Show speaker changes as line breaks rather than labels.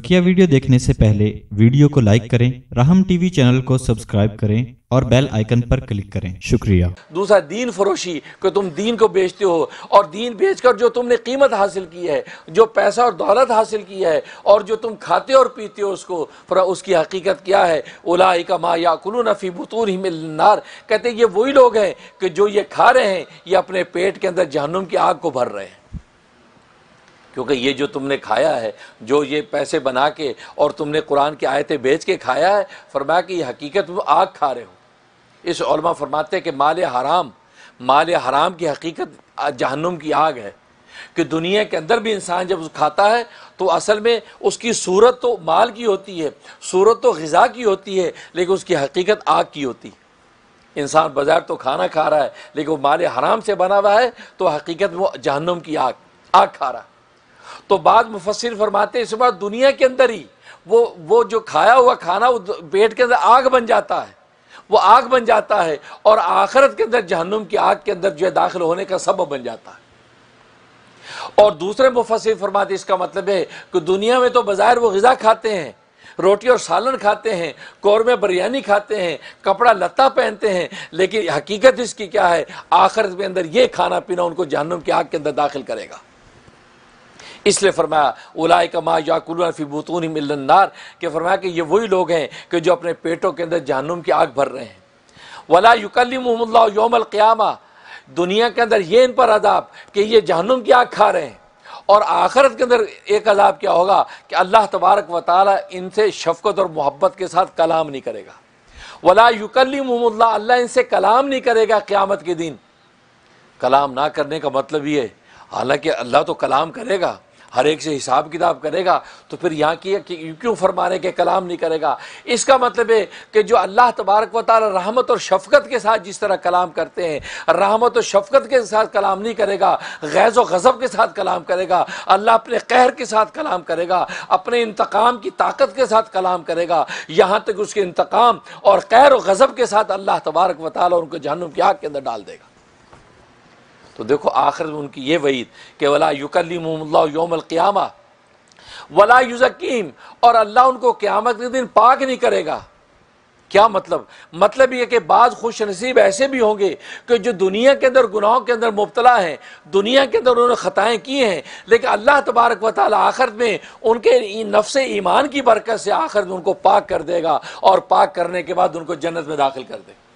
बकिया video देखने से पहले वीडियो को लाइक करें, राहम टीवी चैनल को सब्सक्राइब करें और बेल आइकन पर क्लिक करें। शुक्रिया।
दूसरा, दीन फरोशी कि तुम दीन को बेचते हो और दीन बेचकर जो तुमने कीमत हासिल की है, जो पैसा और दौलत हासिल की है और जो तुम खाते और पीते हो उसको, फिर उसकी हकीकत क्या है? उलाई का मा याकुलू नफ़ी बतूर ही मिलनार कहते ये वही लोग हैं कि जो ये खा रहे हैं, ये अपने पेट के अंदर जहनुम की आग को भर रहे हैं। क्योंकि ये जो तुमने खाया है, जो ये पैसे बना के और तुमने कुरान की आयतें बेच के खाया है, फरमाया कि ये हकीकत में आग खा रहे हो। इस उलमा फरमाते हैं कि माल हराम माल हराम की हकीकत जहन्नुम की आग है कि दुनिया के अंदर भी इंसान जब खाता है तो असल में उसकी सूरत तो माल की होती है, सूरत तो गज़ा की होती है, लेकिन उसकी हकीकत आग की होती है। इंसान बाज़ार तो खाना खा रहा है, लेकिन वो माल हराम से बना हुआ है तो हकीकत वो जहन्नुम की आग आग खा रहा है। तो बाद मुफसर फरमाते इस बार दुनिया के अंदर ही वो वो जो खाया हुआ खाना, वो पेट के अंदर आग बन जाता है। वो आग बन जाता है और आखरत के अंदर जहन्नुम की आग के अंदर जो है दाखिल होने का सबब बन जाता है। और दूसरे मुफसर फरमाते इसका मतलब है कि दुनिया में तो बाज़ार वो गज़ा खाते हैं, रोटी और सालन खाते हैं कौरमे बिरयानी खाते हैं, कपड़ा लत्ता पहनते हैं, लेकिन हकीकत इसकी क्या है, आखिरत के अंदर ये खाना पीना उनको जहन्नुम की आग के अंदर दाखिल करेगा। इसलिए फरमाया उलाय का मा याकुल फ़ी मिलनार के फरमाया कि ये वही लोग हैं कि जो अपने पेटों के अंदर जहनुम की आग भर रहे हैं। वला युकल्ला योमल क़्यामा, दुनिया के अंदर ये इन पर अदाब कि ये जहनुम की आग खा रहे हैं। और आखरत के अंदर एक अदाब क्या होगा कि अल्लाह तबारक व ताली इनसे शफकत और मोहब्बत के साथ कलाम नहीं करेगा। वला युकली मोहम्मद अल्लाह इनसे कलाम नहीं करेगा क़्यामत के दिन। कलाम ना करने का मतलब ये हालाँकि अल्लाह तो कलाम करेगा हर एक से हिसाब किताब करेगा तो फिर यहाँ की क्यों फरमाने के कलाम नहीं करेगा? इसका मतलब है कि जो अल्लाह तबारक व ताली रहमत और शफकत के साथ जिस तरह कलाम करते हैं, रहमत और शफकत के साथ कलाम नहीं करेगा, गैज़ व गज़ब के साथ कलाम करेगा, अल्लाह अपने कहर के साथ कलाम करेगा, अपने इंतकाम की ताकत के साथ कलाम करेगा, यहाँ तक उसके इंतकाम और कहर व गज़ब के साथ अल्लाह तबारक व ताली उनको जहनुम की आग के अंदर डाल देगा। तो देखो आखिर में उनकी ये वईद कि वला युकलीमल्ला योमल क़ियामा, वला युजकीम और अल्लाह उनको क़्यामत के दिन पाक नहीं करेगा। क्या मतलब? मतलब ये कि बाद खुश नसीब ऐसे भी होंगे कि जो दुनिया के अंदर, गुनाहों के अंदर मुबतला हैं, दुनिया के अंदर उन्होंने ख़ताएँ की हैं, लेकिन अल्लाह तबारक व ताली आखिर में उनके नफ्स ईमान की बरकत से आखिर में उनको पाक कर देगा और पाक करने के बाद उनको जन्नत में दाखिल कर देगा।